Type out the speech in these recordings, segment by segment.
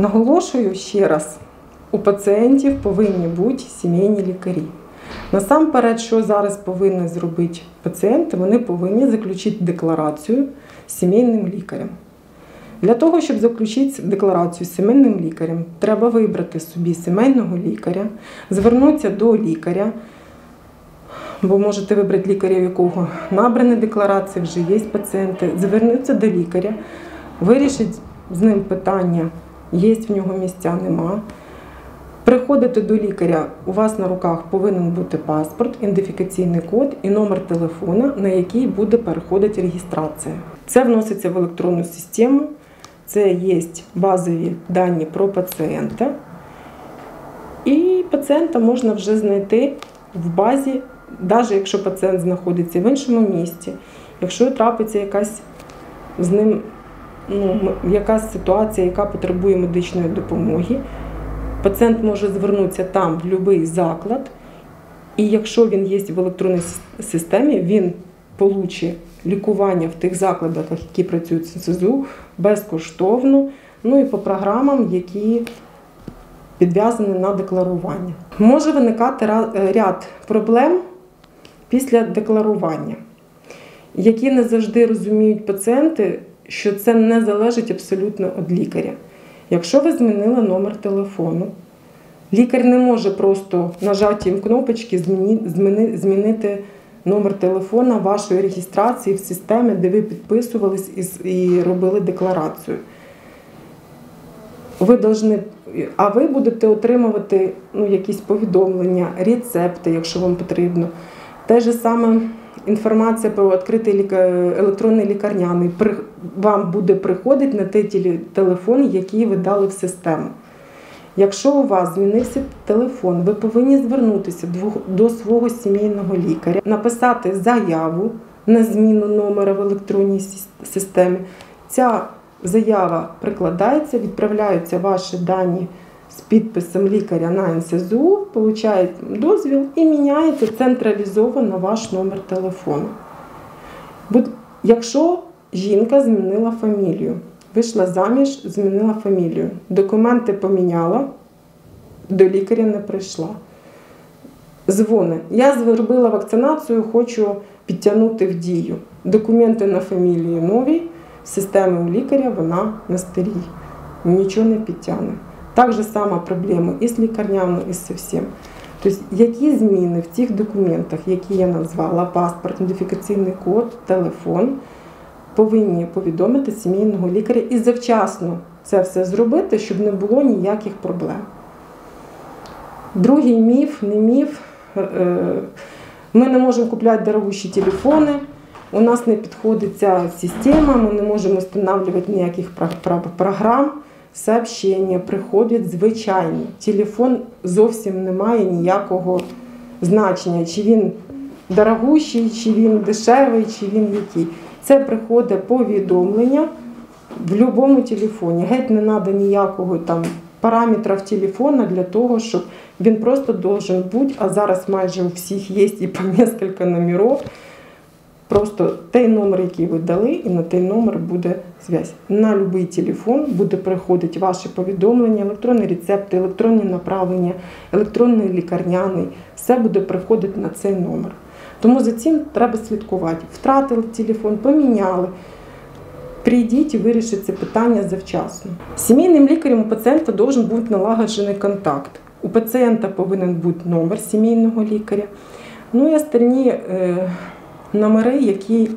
Наголошую ще раз, у пацієнтів повинні бути сімейні лікарі. Насамперед, що зараз повинні зробити пацієнти, вони повинні заключити декларацію сімейним лікарем. Для того, щоб заключити декларацію сімейним лікарем, треба вибрати собі сімейного лікаря, звернутися до лікаря, бо можете вибрати лікаря, у якого набрані декларації, вже є пацієнти, звернутися до лікаря, вирішити з ним питання, є в нього місця, нема. Приходите до лікаря, у вас на руках повинен бути паспорт, ідентифікаційний код і номер телефона, на який буде переходити реєстрація. Це вноситься в електронну систему, це є базові дані про пацієнта. І пацієнта можна вже знайти в базі, навіть якщо пацієнт знаходиться в іншому місті, якщо трапиться якась з ним ну, якась ситуація, яка потребує медичної допомоги. Пацієнт може звернутися там в будь-який заклад, і якщо він є в електронній системі, він получить лікування в тих закладах, які працюють з СЗУ, безкоштовно, ну і по програмам, які підв'язані на декларування. Може виникати е, ряд проблем після декларування, які не завжди розуміють пацієнти, що це не залежить абсолютно від лікаря. Якщо ви змінили номер телефону, лікар не може просто нажаттям кнопочки змінити номер телефона вашої реєстрації в системі, де ви підписувались і робили декларацію. Ви должны, а ви будете отримувати ну, якісь повідомлення, рецепти, якщо вам потрібно. Те ж саме інформація про відкритий електронний лікарняний вам буде приходити на той телефон, який ви дали в систему. Якщо у вас змінився телефон, ви повинні звернутися до свого сімейного лікаря, написати заяву на зміну номера в електронній системі. Ця заява прикладається, відправляються ваші дані з підписом лікаря на НСЗУ, получають дозвіл і міняється централізовано ваш номер телефону. Якщо жінка змінила фамілію, вийшла заміж, змінила фамілію, документи поміняла, до лікаря не прийшла. Дзвони. Я зробила вакцинацію, хочу підтягнути в дію. Документи на фамілію нові, системи у лікаря вона на старій. Нічого не підтягне. Так же сама проблема і з лікарняною, і з всім. Тобто, які зміни в цих документах, які я назвала, паспорт, ідентифікаційний код, телефон, повинні повідомити сімейного лікаря і завчасно це все зробити, щоб не було ніяких проблем. Другий міф, не міф. Е, Ми не можемо купляти дорогущі телефони, у нас не підходить ця система, ми не можемо встановлювати ніяких про- про- програм. Сообщення приходять звичайні. Телефон зовсім не має ніякого значення, чи він дорогущий, чи він дешевий, чи він який. Це приходить повідомлення в будь-якому телефоні. Геть не треба ніякого там параметрів телефона для того, щоб він просто должен бути, а зараз майже у всіх є і по кілька номерів. Просто той номер, який ви дали, і на той номер буде зв'язь. На будь-який телефон буде приходити ваші повідомлення, електронні рецепти, електронні направлення, електронний лікарняний. Все буде приходити на цей номер. Тому за цим треба слідкувати. Втратили телефон, поміняли. Прийдіть і вирішіть це питання завчасно. Сімейним лікарем у пацієнта должен бути налагоджений контакт. У пацієнта повинен бути номер сімейного лікаря. Ну і остальні е, номери, які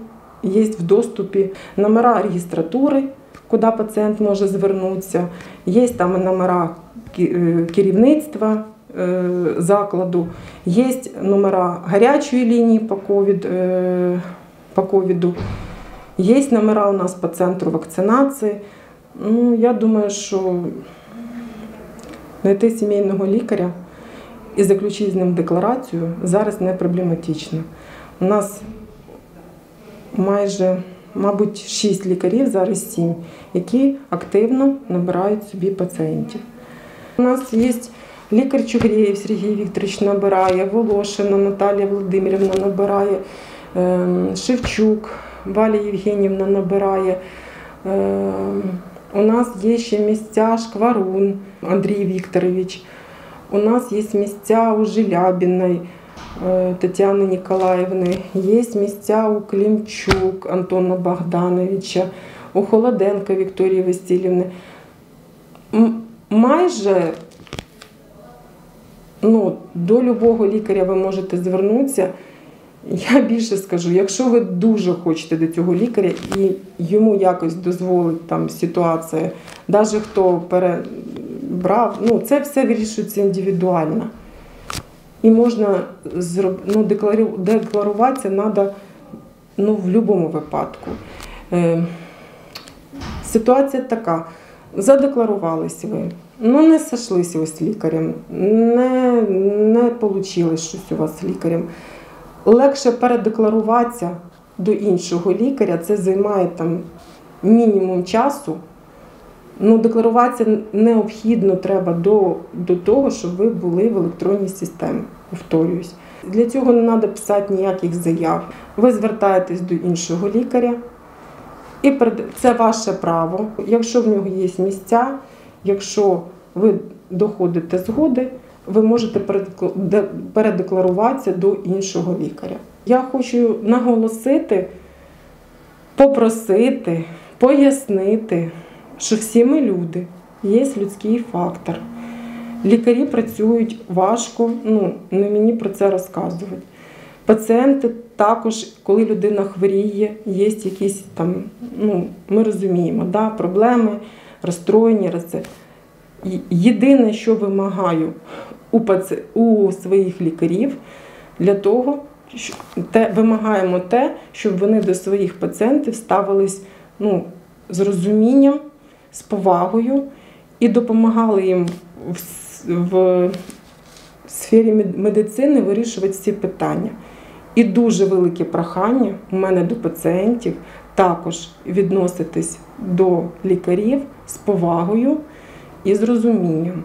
є в доступі, номера реєстратури, куди пацієнт може звернутися. Є там номера е, керівництва е, закладу, є номера гарячої лінії по е, По ковіду. Є номера у нас по центру вакцинації. Ну, я думаю, що знайти сімейного лікаря і заключити з ним декларацію зараз не проблематично. У нас майже, мабуть, 6 лікарів, зараз 7, які активно набирають собі пацієнтів. У нас є лікар Чугрєєв Сергій Вікторович набирає, Волошина Наталія Володимирівна набирає, ем, Шевчук Валя Євгенівна набирає, ем, У нас є ще місця Шкварун Андрій Вікторович. У нас є місця у Желябіної е, Тетяни Ніколаївни, є місця у Клімчук Антона Богдановича, у Холоденка Вікторії Васильівни. Майже ну, до любого лікаря ви можете звернутися. Я більше скажу, якщо ви дуже хочете до цього лікаря і йому якось дозволить там ситуація, навіть хто перебрав, ну це все вирішується індивідуально. І можна зроб... ну, деклару... декларуватися треба ну, в будь-якому випадку. Е... Ситуація така: задекларувалися ви, ну не сошлися ви з лікарем, не, не вийшло щось у вас з лікарем. Легше передекларуватися до іншого лікаря, це займає там мінімум часу. Ну, декларуватися необхідно треба до, до того, щоб ви були в електронній системі. Повторююсь. Для цього не треба писати ніяких заяв. Ви звертаєтесь до іншого лікаря, і це ваше право. Якщо в нього є місця, якщо ви доходите згоди, ви можете передекларуватися до іншого лікаря. Я хочу наголосити, попросити, пояснити, що всі ми люди, є людський фактор. Лікарі працюють важко, ну не мені про це розказувати. Пацієнти також, коли людина хворіє, є якісь там, ну ми розуміємо, да, проблеми, розстроєння. роз- І Єдине, що вимагаю у, паці... у своїх лікарів, для того, що те, вимагаємо те, щоб вони до своїх пацієнтів ставились ну, з розумінням, з повагою і допомагали їм в, в сфері мед- медицини вирішувати ці питання. І дуже велике прохання у мене до пацієнтів також відноситись до лікарів з повагою і з розумінням.